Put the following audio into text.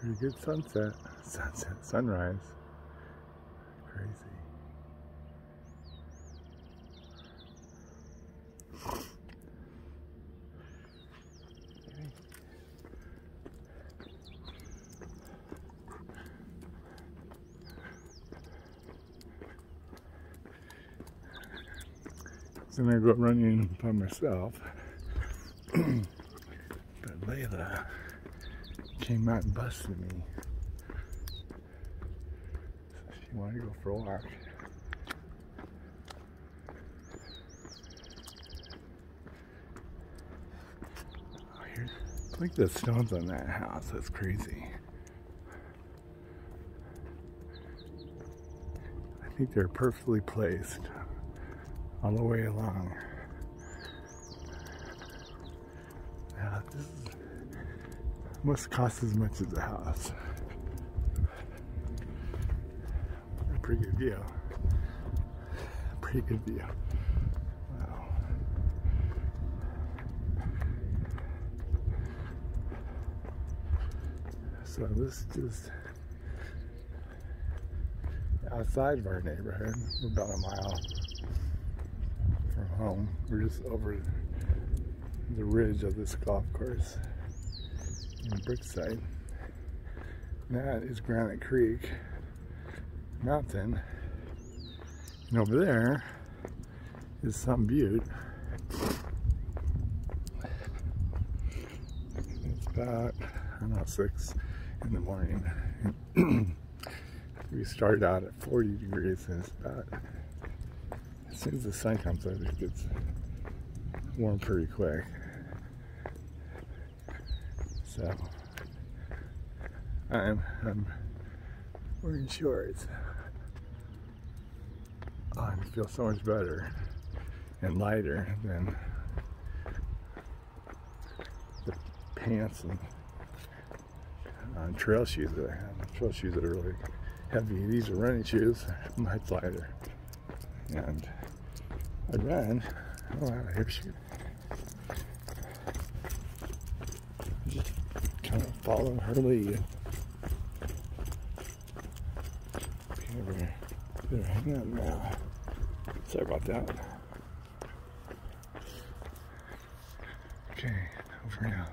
Pretty good sunset, sunset, sunrise. Crazy. So gonna go running by myself. but Layla came out and busted me. So she wanted to go for a walk. Oh, here's, look at the stones on that house. That's crazy. I think they're perfectly placed all the way along. Yeah, this is, must cost as much as the house. A pretty good view. Pretty good view. Wow. So this is just outside of our neighborhood. We're about a mile from home. We're just over the ridge of this golf course in Brookside. That is Granite Creek Mountain. And over there is some butte. It's about, I don't know, six in the morning. we started out at 40 degrees and it's about as soon as the sun comes out, it gets warm pretty quick. So I'm, I'm wearing shorts. Oh, I feel so much better and lighter than the pants and uh, trail shoes that I have. Trail shoes that are really heavy. These are running shoes, much lighter. And I ran. Oh, here she just kind of follow her lead. Okay, we're, on now. Sorry about that. Okay, over now.